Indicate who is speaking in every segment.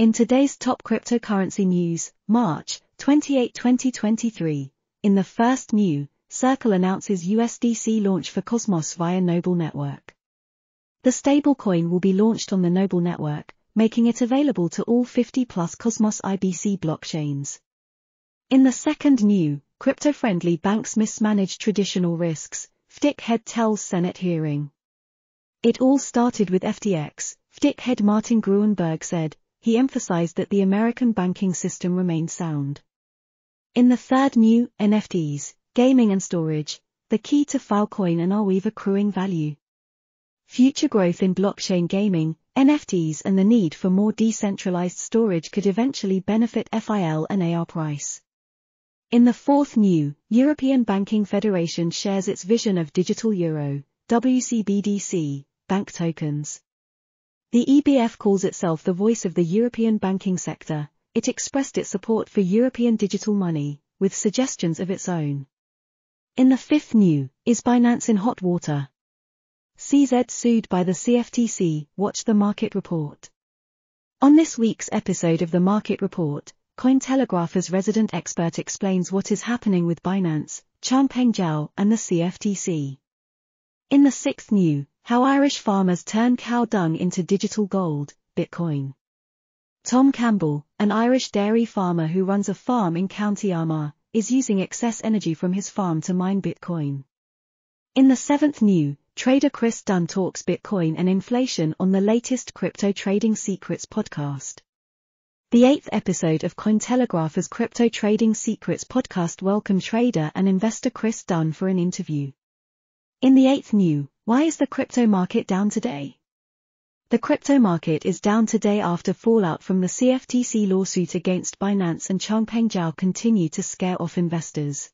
Speaker 1: In today's top cryptocurrency news, March 28, 2023, in the first new, Circle announces USDC launch for Cosmos via Noble Network. The stablecoin will be launched on the Noble Network, making it available to all 50 plus Cosmos IBC blockchains. In the second new, crypto-friendly banks mismanage traditional risks, FDIC head tells Senate hearing. It all started with FTX, FDIC head Martin Gruenberg said, he emphasized that the American banking system remained sound. In the third new NFTs, gaming and storage, the key to Filecoin and Arweave accruing value. Future growth in blockchain gaming, NFTs and the need for more decentralized storage could eventually benefit FIL and AR price. In the fourth new, European Banking Federation shares its vision of digital euro, WCBDC, bank tokens. The EBF calls itself the voice of the European banking sector, it expressed its support for European digital money, with suggestions of its own. In the fifth new, is Binance in hot water? CZ sued by the CFTC, watch the market report. On this week's episode of the Market Report, Cointelegraph's resident expert explains what is happening with Binance, Changpeng Zhao and the CFTC. In the sixth new, how Irish farmers turn cow dung into digital gold, Bitcoin. Tom Campbell, an Irish dairy farmer who runs a farm in County Armagh, is using excess energy from his farm to mine Bitcoin. In the seventh new, trader Chris Dunn talks Bitcoin and inflation on the latest Crypto Trading Secrets podcast. The eighth episode of Cointelegraph's Crypto Trading Secrets podcast welcomed trader and investor Chris Dunn for an interview. In the eighth new, why is the crypto market down today? The crypto market is down today after fallout from the CFTC lawsuit against Binance and Changpeng Zhao continue to scare off investors.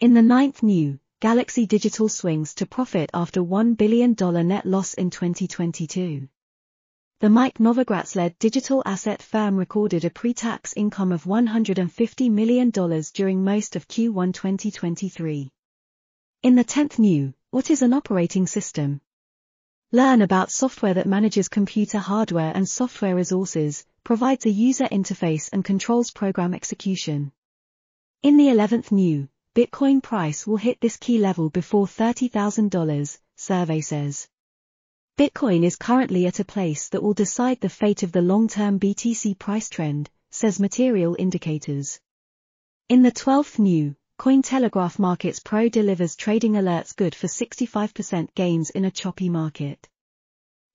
Speaker 1: In the ninth new, Galaxy Digital swings to profit after $1 billion net loss in 2022. The Mike Novogratz-led digital asset firm recorded a pre-tax income of $150 million during most of Q1 2023. In the 10th new, what is an operating system? Learn about software that manages computer hardware and software resources, provides a user interface and controls program execution. In the 11th new, Bitcoin price will hit this key level before $30,000, survey says. Bitcoin is currently at a place that will decide the fate of the long-term BTC price trend, says Material Indicators. In the 12th new, Cointelegraph Markets Pro delivers trading alerts good for 65% gains in a choppy market.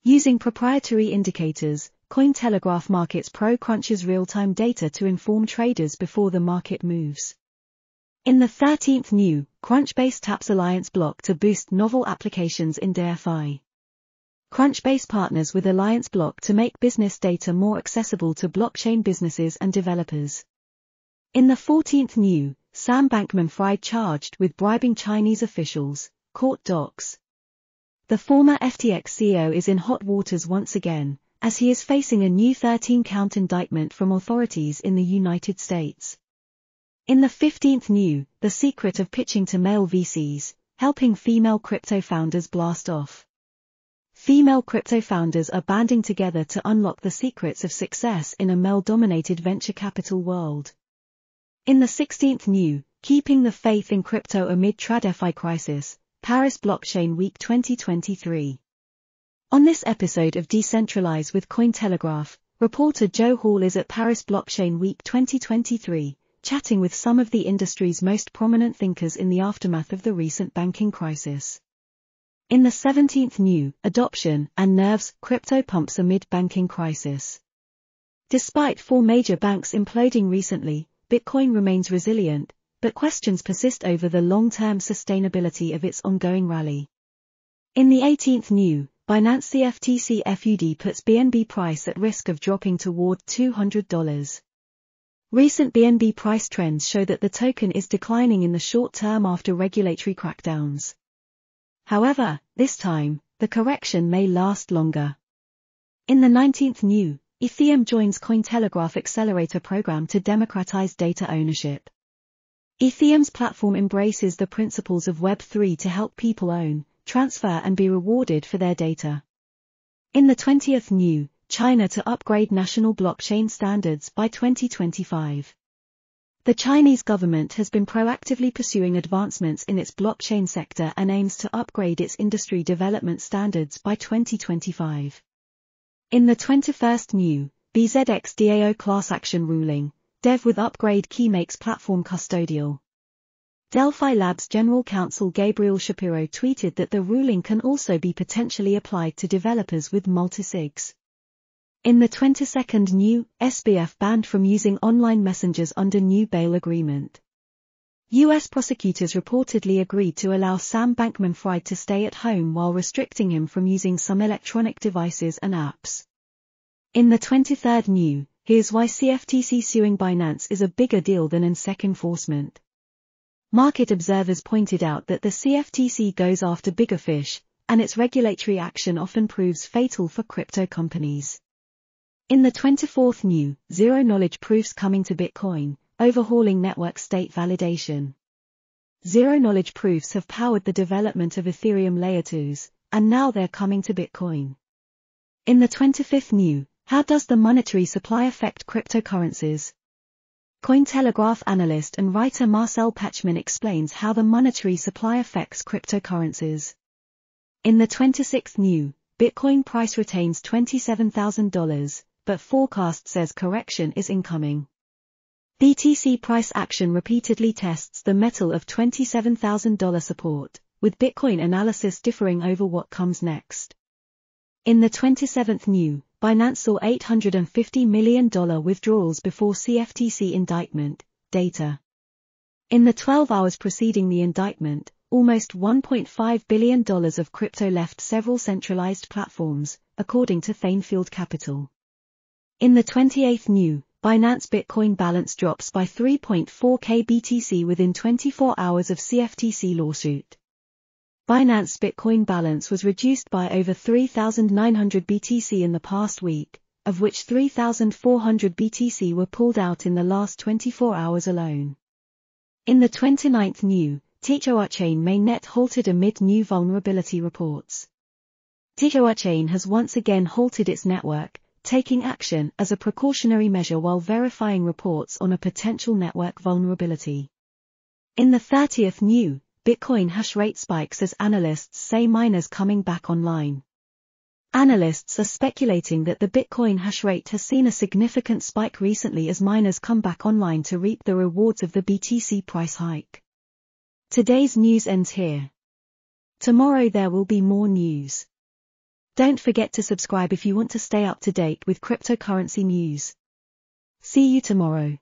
Speaker 1: Using proprietary indicators, Cointelegraph Markets Pro crunches real-time data to inform traders before the market moves. In the 13th new, Crunchbase taps Alliance Block to boost novel applications in DeFi. Crunchbase partners with Alliance Block to make business data more accessible to blockchain businesses and developers. In the 14th new, Sam Bankman-Fried charged with bribing Chinese officials, court docs. The former FTX CEO is in hot waters once again, as he is facing a new 13-count indictment from authorities in the United States. In the 15th new, the secret of pitching to male VCs, helping female crypto founders blast off. Female crypto founders are banding together to unlock the secrets of success in a male-dominated venture capital world. In the 16th new, Keeping the Faith in Crypto Amid TradFi Crisis, Paris Blockchain Week 2023. On this episode of Decentralize with Cointelegraph, reporter Joe Hall is at Paris Blockchain Week 2023, chatting with some of the industry's most prominent thinkers in the aftermath of the recent banking crisis. In the 17th new, Adoption and Nerves, Crypto Pumps Amid Banking Crisis. Despite four major banks imploding recently, Bitcoin remains resilient, but questions persist over the long-term sustainability of its ongoing rally. In the 18th new, Binance CFTC FUD puts BNB price at risk of dropping toward $200. Recent BNB price trends show that the token is declining in the short term after regulatory crackdowns. However, this time, the correction may last longer. In the 19th new, Itheum joins Cointelegraph Accelerator program to democratize data ownership. Itheum's platform embraces the principles of Web3 to help people own, transfer and be rewarded for their data. In the 20th new, China to upgrade national blockchain standards by 2025. The Chinese government has been proactively pursuing advancements in its blockchain sector and aims to upgrade its industry development standards by 2025. In the 21st new BZX DAO class action ruling, Dev with upgrade key makes platform custodial. Delphi Labs General Counsel Gabriel Shapiro tweeted that the ruling can also be potentially applied to developers with multisigs. In the 22nd new, SBF banned from using online messengers under new bail agreement. U.S. prosecutors reportedly agreed to allow Sam Bankman-Fried to stay at home while restricting him from using some electronic devices and apps. In the 23rd new, here's why CFTC suing Binance is a bigger deal than SEC enforcement. Market observers pointed out that the CFTC goes after bigger fish, and its regulatory action often proves fatal for crypto companies. In the 24th new, zero-knowledge proofs coming to Bitcoin, overhauling network state validation. Zero-knowledge proofs have powered the development of Ethereum Layer 2s, and now they're coming to Bitcoin. In the 25th new, how does the monetary supply affect cryptocurrencies? Cointelegraph analyst and writer Marcel Pechman explains how the monetary supply affects cryptocurrencies. In the 26th new, Bitcoin price retains $27,000, but forecast says correction is incoming. BTC price action repeatedly tests the mettle of $27,000 support, with Bitcoin analysis differing over what comes next. In the 27th new, Binance saw $850 million withdrawals before CFTC indictment, data. In the 12 hours preceding the indictment, almost $1.5 billion of crypto left several centralized platforms, according to Thanefield Capital. In the 28th new, Binance Bitcoin balance drops by 3.4k BTC within 24 hours of CFTC lawsuit. Binance Bitcoin balance was reduced by over 3,900 BTC in the past week, of which 3,400 BTC were pulled out in the last 24 hours alone. In the 29th new, THORChain mainnet halted amid new vulnerability reports. THORChain has once again halted its network, taking action as a precautionary measure while verifying reports on a potential network vulnerability. In the 30th new, Bitcoin hash rate spikes as analysts say miners coming back online. Analysts are speculating that the Bitcoin hash rate has seen a significant spike recently as miners come back online to reap the rewards of the BTC price hike. Today's news ends here. Tomorrow there will be more news. Don't forget to subscribe if you want to stay up to date with cryptocurrency news. See you tomorrow.